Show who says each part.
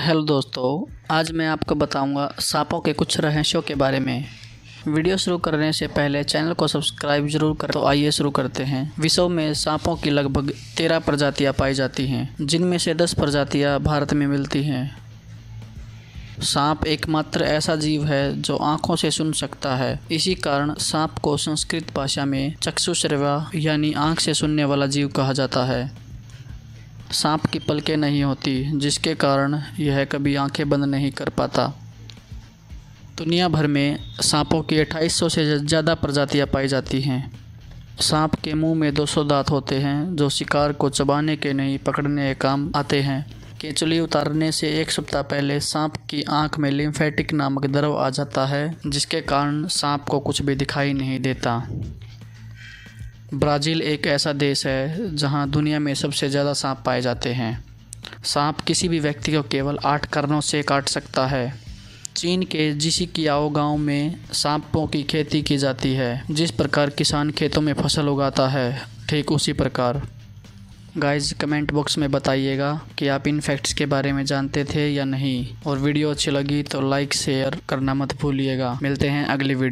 Speaker 1: Hello दोस्तों, आज मैं आपको बताऊँगा सांपों के कुछ रहस्यों के बारे में। वीडियो शुरू करने से पहले चैनल को सब्सक्राइब ज़रूर करें। तो आइए शुरू करते हैं। विश्व में सांपों की लगभग तेरह प्रजातियाँ पाई जाती हैं, जिनमें से दस प्रजातियाँ भारत में मिलती हैं। सांप एकमात्र ऐसा जीव है जो आँखों से सुन सकता है। इसी कारण सांप को संस्कृत भाषा में चक्षुश्रवा, यानी आँख से सुनने वाला जीव कहा जाता है। सांप की पलकें नहीं होती, जिसके कारण यह कभी आँखें बंद नहीं कर पाता। दुनिया भर में सांपों की 2800 से ज़्यादा प्रजातियाँ पाई जाती हैं। सांप के मुँह में 200 दांत होते हैं, जो शिकार को चबाने के नहीं, पकड़ने के काम आते हैं। केचुली उतारने से एक सप्ताह पहले सांप की आँख में लिम्फेटिक नामक द्रव आ जाता है, जिसके कारण सांप को कुछ भी दिखाई नहीं देता। ब्राज़ील एक ऐसा देश है जहाँ दुनिया में सबसे ज़्यादा सांप पाए जाते हैं। सांप किसी भी व्यक्ति को केवल आठ कारणों से काट सकता है। चीन के जिसिकियाओ गाँव में सांपों की खेती की जाती है, जिस प्रकार किसान खेतों में फ़सल उगाता है, ठीक उसी प्रकार। गाइस, कमेंट बॉक्स में बताइएगा कि आप इन फैक्ट्स के बारे में जानते थे या नहीं। और वीडियो अच्छी लगी तो लाइक, शेयर करना मत भूलिएगा। मिलते हैं अगली वीडियो।